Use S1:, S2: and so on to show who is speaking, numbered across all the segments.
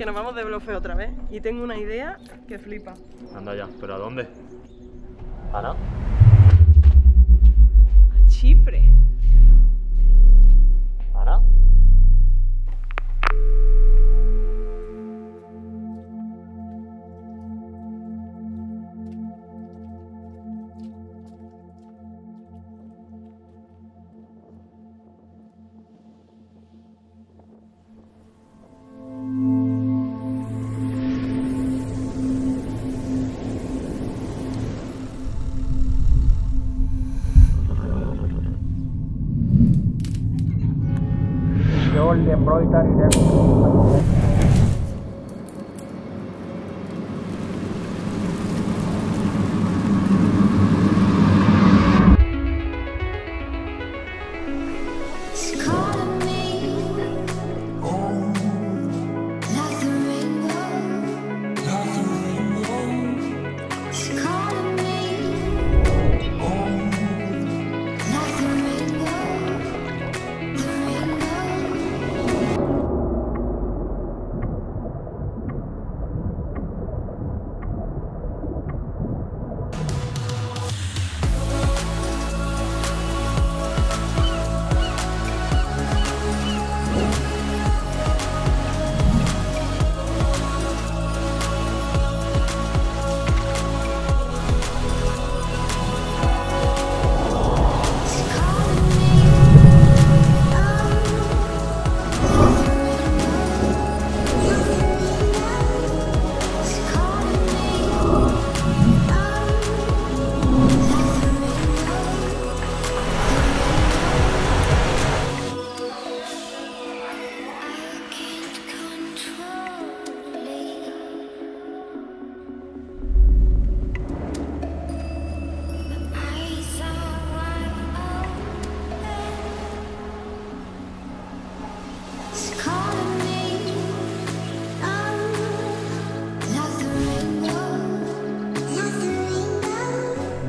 S1: que nos vamos de blofe otra vez. Y tengo una idea que flipa.
S2: Anda ya, ¿pero a dónde? ¿Ana?
S1: A Chipre.
S3: エンブロイタリーです。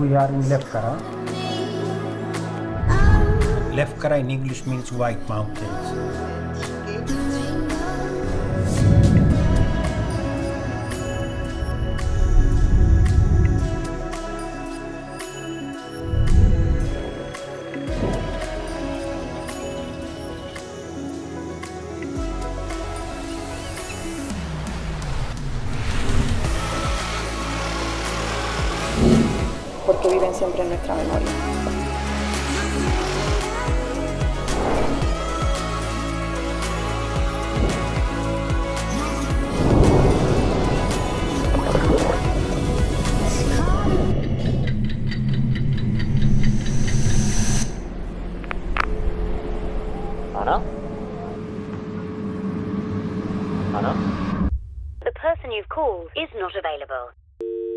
S4: we are in Lefkara. Lefkara in English means white mountains.
S1: porque viven siempre en nuestra memoria.
S5: The person you've called is not available.